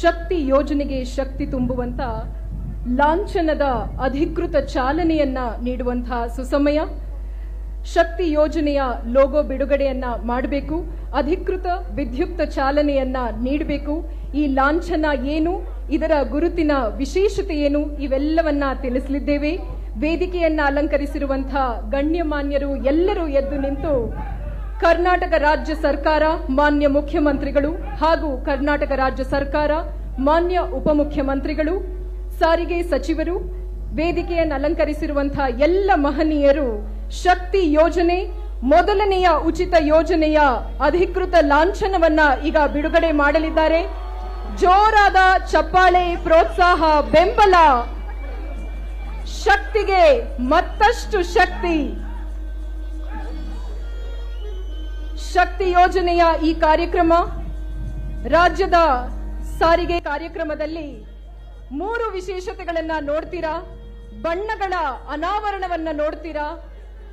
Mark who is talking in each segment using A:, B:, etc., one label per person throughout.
A: ಶಕ್ತಿ ಯೋಜನೆಗೆ ಶಕ್ತಿ ತುಂಬುವಂತ ಲಾಂಛನದ ಅಧಿಕೃತ ಚಾಲನೆಯನ್ನ ನೀಡುವಂತಹ ಸುಸಮಯ ಶಕ್ತಿ ಯೋಜನೆಯ ಲೋಗೋ ಬಿಡುಗಡೆಯನ್ನ ಮಾಡಬೇಕು, ಅಧಿಕೃತ ವಿದ್ಯುಕ್ತ ಚಾಲನೆಯನ್ನ ನೀಡಬೇಕು. ಈ ಲಾಂಛನ ಏನು, ಇದರ ಗುರುತಿನ ವಿಶೇಷತೆ ಏನು, ಇವೆಲ್ಲವನ್ನ ತಿಳಿಸಲಿದ್ದೇವೆ. ವೇದಿಕೆಯನ್ನ ಅಲಂಕರಿಸಿರುವಂತಹ ಗಣ್ಯಮಾನ್ಯರು ಎಲ್ಲರೂ ಎದ್ದು ನಿಂತು ಕರ್ನಾಟಕ ರಾಜ್ಯ ಸರ್ಕಾರ, ಮಾನ್ಯ ಮುಖ್ಯಮಂತ್ರಿಗಳು ಹಾಗೂ ಕರ್ನಾಟಕ ರಾಜ್ಯ ಸರ್ಕಾರ, ಮಾನ್ಯ ಉಪಮುಖ್ಯಮಂತ್ರಿಗಳು, ಸಾರಿಗೆ ಸಚಿವರು, ವೇದಿಕೆಯನ್ನು ಅಲಂಕರಿಸಿರುವಂತಹ ಎಲ್ಲ ಮಹನೀಯರು, ಶಕ್ತಿ ಯೋಜನೆ, ಮೊದಲನೆಯ ಉಚಿತ ಯೋಜನೆಯ ಅಧಿಕೃತ ಲಾಂಛನವನ್ನ ಈಗ ಬಿಡುಗಡೆ ಮಾಡಲಿದ್ದಾರೆ. ಜೋರಾದ ಚಪ್ಪಾಳೆ ಪ್ರೋತ್ಸಾಹ, ಬೆಂಬಲ, ಶಕ್ತಿಗೆ ಮತ್ತಷ್ಟು ಶಕ್ತಿ. ಶಕ್ತಿ ಯೋಜನೆಯ ಈ ಕಾರ್ಯಕ್ರಮ ರಾಜ್ಯದ ಸಾರಿಗೆ ಕಾರ್ಯಕ್ರಮದಲ್ಲಿ ಮೂರು ವಿಶೇಷತೆಗಳನ್ನ ನೋಡ್ತೀರಾ? ಬಣ್ಣಗಳ ಅನಾವರಣವನ್ನ ನೋಡ್ತೀರಾ?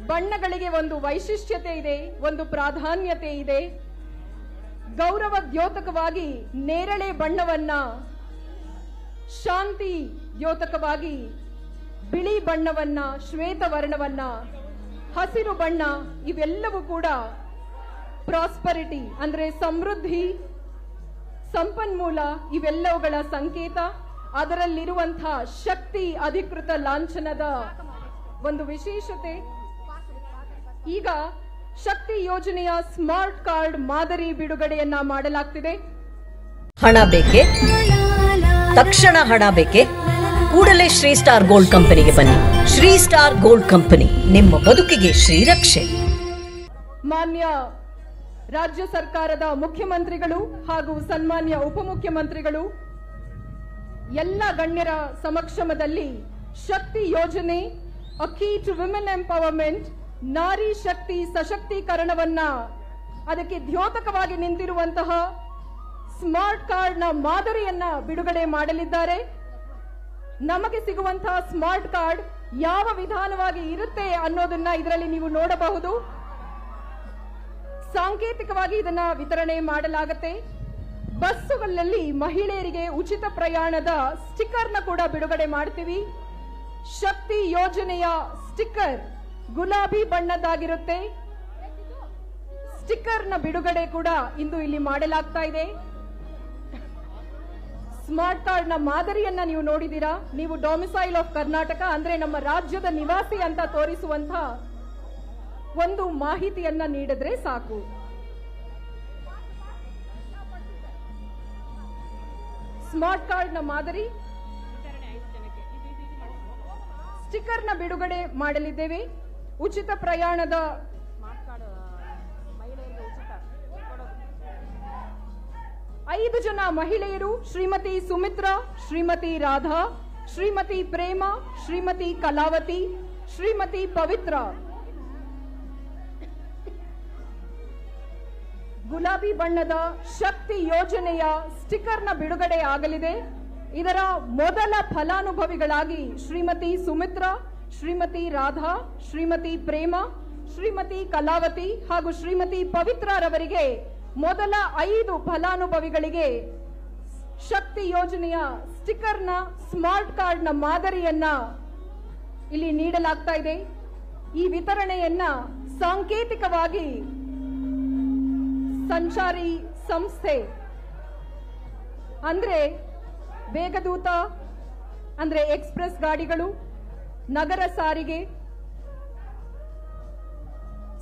A: ಬಣ್ಣಗಳಿಗೆ ಒಂದು ವೈಶಿಷ್ಟ್ಯತೆ ಇದೆ, ಒಂದು ಪ್ರಾಧಾನ್ಯತೆ ಇದೆ. ಗೌರವ ದ್ಯೋತಕವಾಗಿ ನೇರಳೆ ಬಣ್ಣವನ್ನ, ಶಾಂತಿ ದ್ಯೋತಕವಾಗಿ ಬಿಳಿ ಬಣ್ಣವನ್ನ, ಶ್ವೇತ ವರ್ಣವನ್ನ, ಹಸಿರು ಬಣ್ಣ, ಇವೆಲ್ಲವೂ ಕೂಡ ಪ್ರಾಸ್ಪರಿಟಿ ಅಂದ್ರೆ ಸಮೃದ್ಧಿ ಸಂಪನ್ಮೂಲ ಇವೆಲ್ಲವುಗಳ ಸಂಕೇತ. ಅದರಲ್ಲಿರುವಂತಹ ಶಕ್ತಿ ಅಧಿಕೃತ ಲಾಂಛನದ ಒಂದು ವಿಶೇಷತೆ. ಈಗ ಶಕ್ತಿ ಯೋಜನೆಯ ಸ್ಮಾರ್ಟ್ ಕಾರ್ಡ್ ಮಾದರಿ ಬಿಡುಗಡೆಯನ್ನ ಮಾಡಲಾಗ್ತಿದೆ.
B: ಹಣ ಬೇಕೆ? ತಕ್ಷಣ ಹಣ ಬೇಕೆ? ಕೂಡಲೇ ಶ್ರೀ ಸ್ಟಾರ್ ಗೋಲ್ಡ್ ಕಂಪನಿಗೆ ಬನ್ನಿ. ಶ್ರೀ ಸ್ಟಾರ್ ಗೋಲ್ಡ್ ಕಂಪನಿ ನಿಮ್ಮ ಬದುಕಿಗೆ ಶ್ರೀರಕ್ಷೆ
A: ಮಾನ್ಯ ರಾಜ್ಯ ಸರ್ಕಾರದ ಮುಖ್ಯಮಂತ್ರಿಗಳು ಹಾಗೂ ಸನ್ಮಾನ್ಯ ಉಪಮುಖ್ಯಮಂತ್ರಿಗಳು, ಎಲ್ಲ ಗಣ್ಯರ ಸಮಕ್ಷಮದಲ್ಲಿ ಶಕ್ತಿ ಯೋಜನೆ ಅಕಿ to women empowerment Nari Shakti ಸಶಕ್ತೀಕರಣವನ್ನ ಅದಕ್ಕೆ ದ್ಯೋತಕವಾಗಿ ನಿಂತಿರುವಂತಹ ಸ್ಮಾರ್ಟ್ ಕಾರ್ಡ್ನ ಮಾದರಿಯನ್ನ ಬಿಡುಗಡೆ ಮಾಡಲಿದ್ದಾರೆ. ನಮಗೆ ಸಿಗುವಂತಹ ಸ್ಮಾರ್ಟ್ ಕಾರ್ಡ್ ಯಾವ ವಿಧಾನವಾಗಿ ಇರುತ್ತೆ ಅನ್ನೋದನ್ನ ಇದರಲ್ಲಿ ನೀವು ನೋಡಬಹುದು. ಸಾಂಕೇತಿಕವಾಗಿ ಇದನ್ನ ವಿತರಣೆ ಮಾಡಲಾಗುತ್ತೆ. ಬಸ್ಸುಗಳಲ್ಲಿ ಮಹಿಳೆಯರಿಗೆ ಉಚಿತ ಪ್ರಯಾಣದ ಸ್ಟಿಕ್ಕರ್ನ ಕೂಡ ಬಿಡುಗಡೆ ಮಾಡ್ತೀವಿ. ಶಕ್ತಿ ಯೋಜನೆಯ ಸ್ಟಿಕ್ಕರ್ ಗುಲಾಬಿ ಬಣ್ಣದ್ದಾಗಿರುತ್ತೆ. ಸ್ಟಿಕ್ಕರ್ನ ಬಿಡುಗಡೆ ಕೂಡ ಇಂದು ಇಲ್ಲಿ ಮಾಡಲಾಗ್ತಾ ಇದೆ. ಸ್ಮಾರ್ಟ್ ಕಾರ್ಡ್ನ ಮಾದರಿಯನ್ನ ನೀವು ನೋಡಿದೀರಾ ನೀವು ಡೊಮಿಸೈಲ್ ಆಫ್ ಕರ್ನಾಟಕ ಅಂದ್ರೆ ನಮ್ಮ ರಾಜ್ಯದ ನಿವಾಸಿ ಅಂತ ತೋರಿಸುವಂತ ಒಂದು ಮಾಹಿತಿಯನ್ನ ನೀಡಿದ್ರೆ ಸಾಕು. ಸ್ಮಾರ್ಟ್ ಕಾರ್ಡ್ನ ಮಾದರಿ. ಸ್ಟಿಕ್ಕರ್ನ ಬಿಡುಗಡೆ ಮಾಡಲಿದ್ದೇವೆ. ಉಚಿತ ಪ್ರಯಾಣದ ಐದು ಜನ ಮಹಿಳೆಯರು ಶ್ರೀಮತಿ ಸುಮಿತ್ರಾ, ಶ್ರೀಮತಿ ರಾಧಾ, ಶ್ರೀಮತಿ ಪ್ರೇಮ, ಶ್ರೀಮತಿ ಕಲಾವತಿ, ಶ್ರೀಮತಿ ಪವಿತ್ರ. ಗುಲಾಬಿ ಬಣ್ಣದ ಶಕ್ತಿ ಯೋಜನೆಯ ಸ್ಟಿಕರ್ನ ಬಿಡುಗಡೆ ಆಗಲಿದೆ. ಇದರ ಮೊದಲ ಫಲಾನುಭವಿಗಳಾಗಿ ಶ್ರೀಮತಿ ಸುಮಿತ್ರಾ, ಶ್ರೀಮತಿ ರಾಧಾ, ಶ್ರೀಮತಿ ಪ್ರೇಮ, ಶ್ರೀಮತಿ ಕಲಾವತಿ ಹಾಗೂ ಶ್ರೀಮತಿ ಪವಿತ್ರರವರಿಗೆ ಮೊದಲ ಐದು ಫಲಾನುಭವಿಗಳಿಗೆ ಶಕ್ತಿ ಯೋಜನೆಯ ಸ್ಟಿಕರ್ನ ಸ್ಮಾರ್ಟ್ ಕಾರ್ಡ್ನ ಮಾದರಿಯನ್ನ ಇಲ್ಲಿ ನೀಡಲಾಗ್ತಾ ಇದೆ. ಈ ವಿತರಣೆಯನ್ನ ಸಾಂಕೇತಿಕವಾಗಿ ಸಂಚಾರಿ ಸಂಸ್ಥೆ. ಅಂದ್ರೆ ವೇಗದೂತ, ಅಂದ್ರೆ ಎಕ್ಸ್ಪ್ರೆಸ್ ಗಾಡಿಗಳು, ನಗರ ಸಾರಿಗೆ,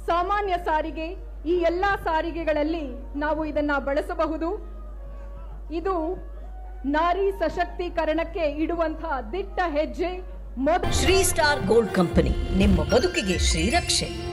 A: ಸಾಮಾನ್ಯ ಸಾರಿಗೆ, ಈ ಎಲ್ಲ ಸಾರಿಗೆಗಳಲ್ಲಿ ನಾವು ಇದನ್ನ ಬಳಸಬಹುದು. ಇದು ನಾರಿ ಸಶಕ್ತೀಕರಣಕ್ಕೆ ಇಡುವಂತಹ ದಿಟ್ಟ ಹೆಜ್ಜೆ.
B: ಶ್ರೀ ಸ್ಟಾರ್ ಗೋಲ್ಡ್ ಕಂಪನಿ, ನಿಮ್ಮ ಬದುಕಿಗೆ ಶ್ರೀರಕ್ಷೆ.